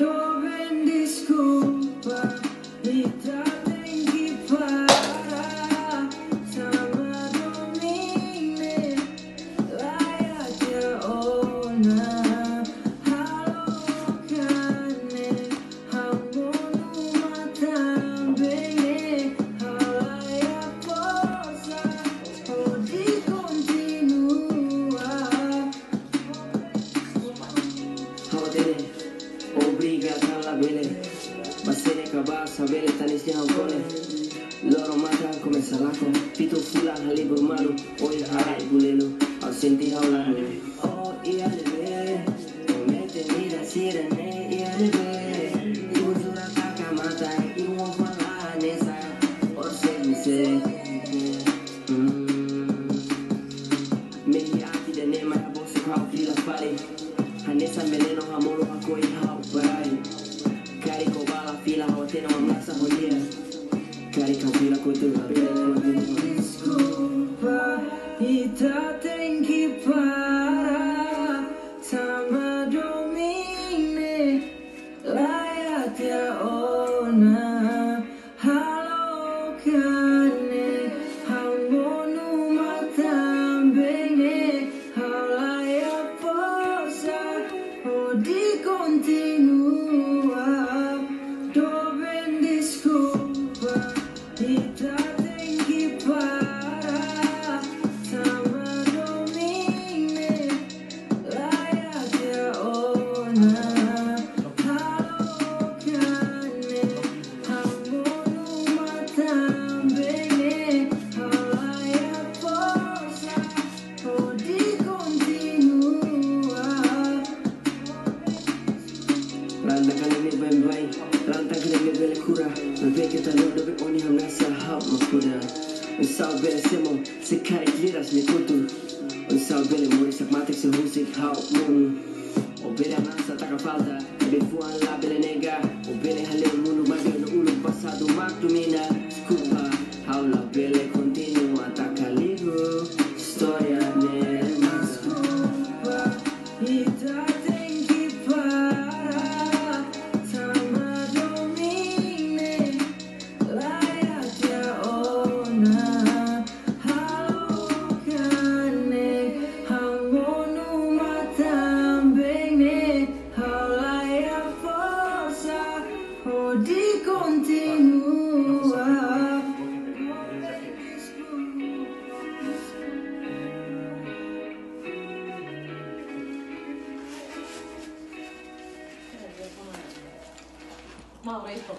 door this school. essere capace, avere tale stiamo con loro matan come salaco, pito fulan, halibur malu, hoy halai bulelo, al sentir hablar Ranta kali mi bain bain Ranta kali mi bele kura. Bebe kita lo dobe oni ham nasa hap makuda Usaw bele semo Se kari kliras mi kutu Usaw bele mori sak matik se husik hau mun O oh, bele nasa taka falta Be fuan la bele nega oh, O bele hale munu magyo no ulo pasado maktumina Desculpa Haula bele continua Taka livro História nema 妈，我一头。